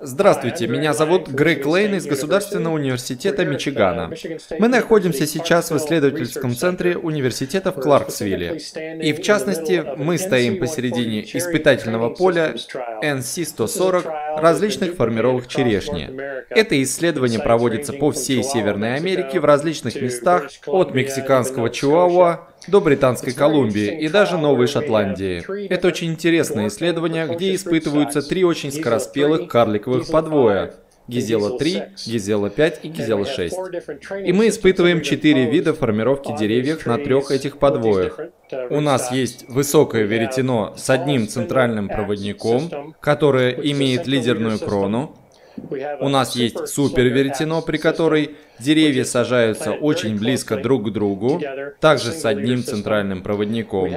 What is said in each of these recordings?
Здравствуйте, меня зовут Грег Лейн из Государственного университета Мичигана. Мы находимся сейчас в исследовательском центре университета в Кларксвилле. И в частности, мы стоим посередине испытательного поля NC-140 различных формировок черешни. Это исследование проводится по всей Северной Америке в различных местах, от мексиканского Чуауа до Британской Колумбии и даже Новой Шотландии. Это очень интересное исследование, где испытываются три очень скороспелых карликовых подвоя. Гизела 3, Гизела 5 и Гизела 6. И мы испытываем четыре вида формировки деревьев на трех этих подвоях. У нас есть высокое веретено с одним центральным проводником, которое имеет лидерную крону, у нас есть суперверетено, при которой деревья сажаются очень близко друг к другу, также с одним центральным проводником.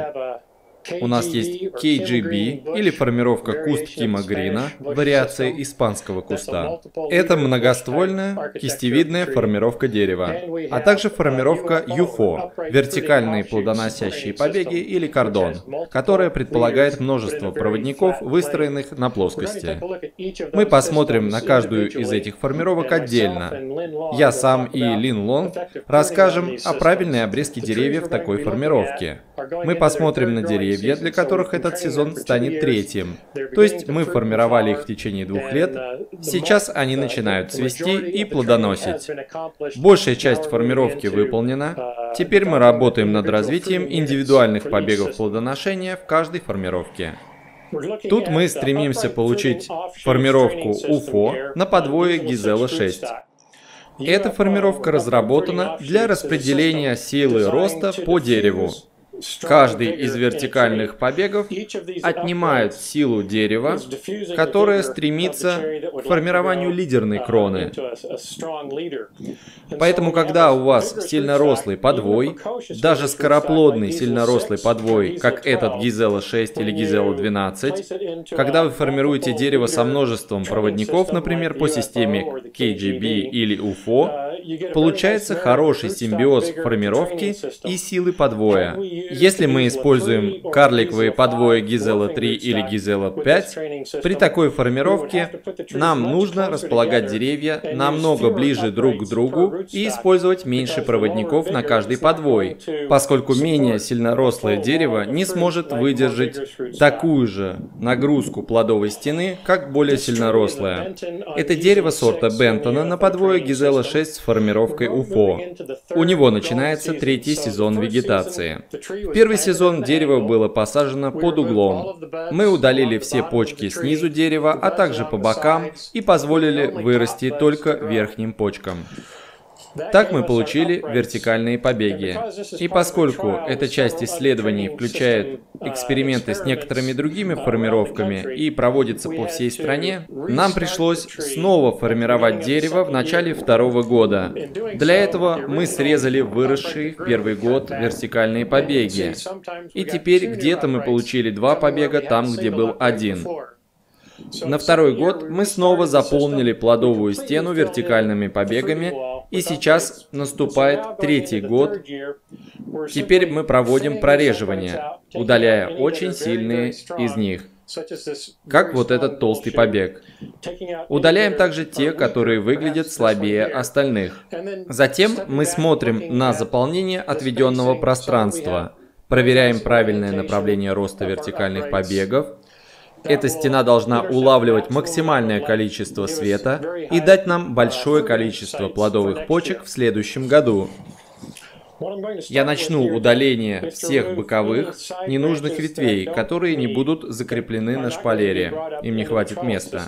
У нас есть KGB или формировка куст Кима Грина, вариация испанского куста. Это многоствольная кистевидная формировка дерева, а также формировка UFO, вертикальные плодоносящие побеги или кордон, которая предполагает множество проводников, выстроенных на плоскости. Мы посмотрим на каждую из этих формировок отдельно. Я сам и Лин Лонг расскажем о правильной обрезке деревьев такой формировки. Мы посмотрим на деревья, для которых этот сезон станет третьим. То есть мы формировали их в течение двух лет, сейчас они начинают цвести и плодоносить. Большая часть формировки выполнена, теперь мы работаем над развитием индивидуальных побегов плодоношения в каждой формировке. Тут мы стремимся получить формировку УФО на подвое Гизела 6. Эта формировка разработана для распределения силы роста по дереву. Каждый из вертикальных побегов отнимает силу дерева, которое стремится к формированию лидерной кроны. Поэтому, когда у вас сильно рослый подвой, даже скороплодный сильно рослый подвой, как этот Гизела 6 или Гизела 12, когда вы формируете дерево со множеством проводников, например, по системе KGB или UFO, получается хороший симбиоз формировки и силы подвоя. Если мы используем карликовые подвои Гизела 3 или Гизела 5, при такой формировке нам нужно располагать деревья намного ближе друг к другу и использовать меньше проводников на каждый подвой, поскольку менее сильнорослое дерево не сможет выдержать такую же нагрузку плодовой стены, как более сильнорослое. Это дерево сорта Бентона на подвое Гизела 6 с формировкой УФО. У него начинается третий сезон вегетации. В первый сезон дерево было посажено под углом. Мы удалили все почки снизу дерева, а также по бокам и позволили вырасти только верхним почкам. Так мы получили вертикальные побеги. И поскольку эта часть исследований включает эксперименты с некоторыми другими формировками и проводится по всей стране, нам пришлось снова формировать дерево в начале второго года. Для этого мы срезали выросшие в первый год вертикальные побеги. И теперь где-то мы получили два побега там, где был один. На второй год мы снова заполнили плодовую стену вертикальными побегами, и сейчас наступает третий год. Теперь мы проводим прореживание, удаляя очень сильные из них как вот этот толстый побег. Удаляем также те, которые выглядят слабее остальных. Затем мы смотрим на заполнение отведенного пространства, проверяем правильное направление роста вертикальных побегов, эта стена должна улавливать максимальное количество света и дать нам большое количество плодовых почек в следующем году. Я начну удаление всех боковых ненужных ветвей, которые не будут закреплены на шпалере. Им не хватит места.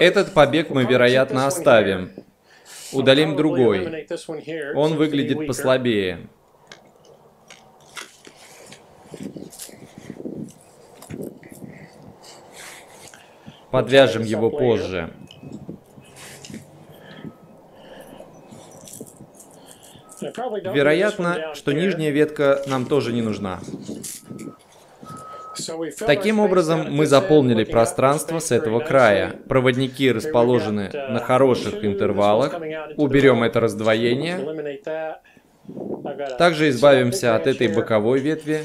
Этот побег мы, вероятно, оставим. Удалим другой. Он выглядит послабее. Подвяжем его позже. Вероятно, что нижняя ветка нам тоже не нужна. Таким образом, мы заполнили пространство с этого края. Проводники расположены на хороших интервалах. Уберем это раздвоение. Также избавимся от этой боковой ветви.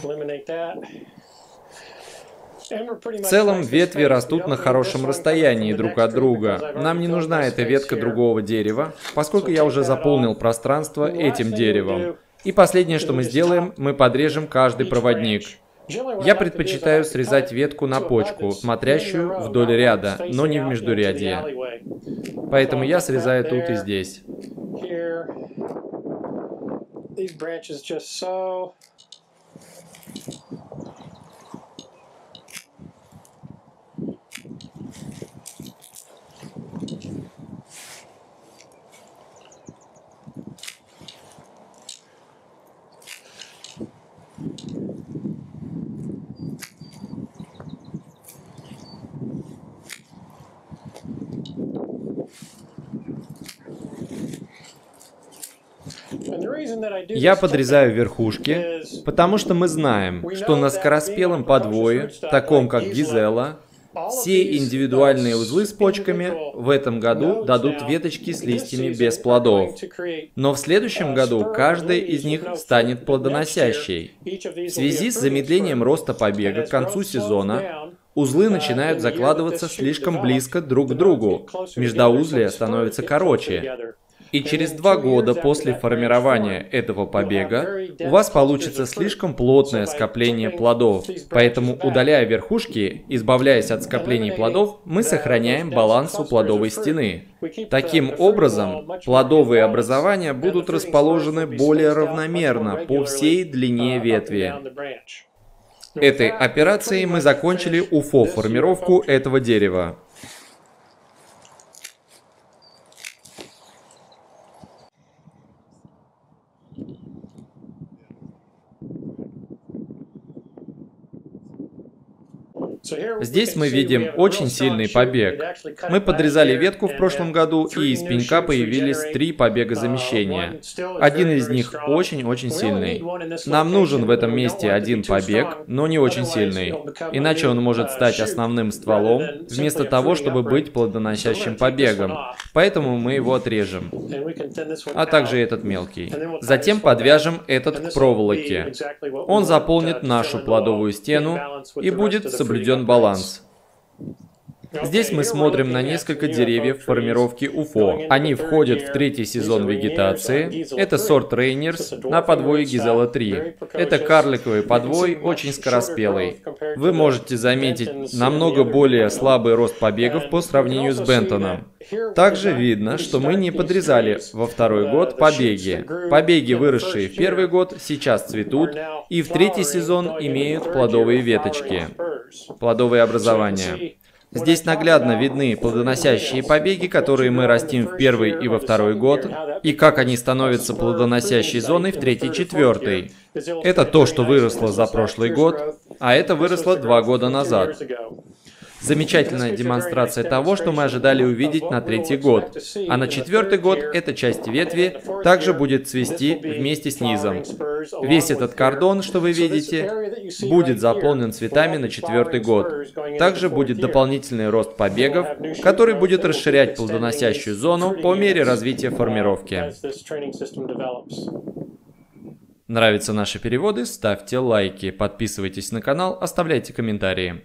В целом, ветви растут на хорошем расстоянии друг от друга. Нам не нужна эта ветка другого дерева, поскольку я уже заполнил пространство этим деревом. И последнее, что мы сделаем, мы подрежем каждый проводник. Я предпочитаю срезать ветку на почку, смотрящую вдоль ряда, но не в междурядье. Поэтому я срезаю тут и здесь. Я подрезаю верхушки, потому что мы знаем, что на скороспелом подвое, таком как Гизела, все индивидуальные узлы с почками в этом году дадут веточки с листьями без плодов. Но в следующем году каждая из них станет плодоносящей. В связи с замедлением роста побега к концу сезона, узлы начинают закладываться слишком близко друг к другу, междоузлия становятся короче. И через два года после формирования этого побега у вас получится слишком плотное скопление плодов. Поэтому, удаляя верхушки, избавляясь от скоплений плодов, мы сохраняем баланс у плодовой стены. Таким образом, плодовые образования будут расположены более равномерно по всей длине ветви. Этой операцией мы закончили УФО-формировку этого дерева. Здесь мы видим очень сильный побег. Мы подрезали ветку в прошлом году, и из пенька появились три побега замещения. Один из них очень-очень сильный. Нам нужен в этом месте один побег, но не очень сильный. Иначе он может стать основным стволом, вместо того, чтобы быть плодоносящим побегом. Поэтому мы его отрежем. А также этот мелкий. Затем подвяжем этот к проволоке. Он заполнит нашу плодовую стену и будет соблюден баланс. Здесь мы смотрим на несколько деревьев формировки УФО. Они входят в третий сезон вегетации. Это сорт Рейнерс на подвое Гизела 3. Это карликовый подвой, очень скороспелый. Вы можете заметить намного более слабый рост побегов по сравнению с Бентоном. Также видно, что мы не подрезали во второй год побеги. Побеги, выросшие в первый год, сейчас цветут, и в третий сезон имеют плодовые веточки, плодовые образования. Здесь наглядно видны плодоносящие побеги, которые мы растим в первый и во второй год, и как они становятся плодоносящей зоной в третий и четвертый. Это то, что выросло за прошлый год, а это выросло два года назад. Замечательная демонстрация того, что мы ожидали увидеть на третий год. А на четвертый год эта часть ветви также будет цвести вместе с низом. Весь этот кордон, что вы видите, будет заполнен цветами на четвертый год. Также будет дополнительный рост побегов, который будет расширять плодоносящую зону по мере развития формировки. Нравятся наши переводы? Ставьте лайки, подписывайтесь на канал, оставляйте комментарии.